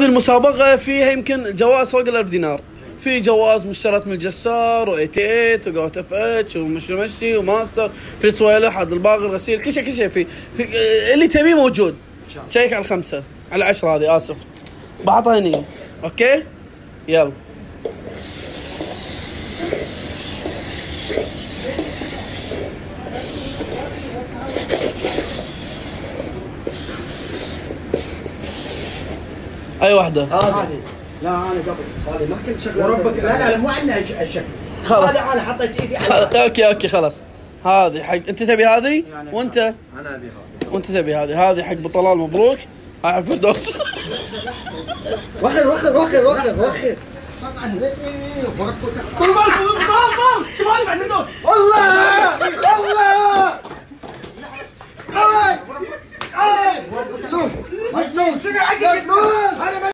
هذه المسابقة فيها يمكن جوائز فوق الألف دينار. في جواز مشترك من الجسار و 88 وقوت اف اتش ومشي مشي وماستر في سويلح حد الباقي الغسيل كل شيء كل شيء في, اللي تبيه موجود. شيك على الخمسة على العشرة هذه آسف. بحطها هني. أوكي؟ يلا. أي واحدة؟ هذه. لا أنا قبل. خالي ما كنت شغله وربك لا لا مو عنها الش- الشكل. خلاص. هذا أنا حطيت إيدي خلاص، على okay okay خلاص. هذه حق أنت تبي هذه؟ يعني وأنت؟ أنا أبي هذا وأنت تبي هذه. هذه حق ابو طلال مبروك. هاي حق فردوس وخر وخر وخر وخر وخر. الله move.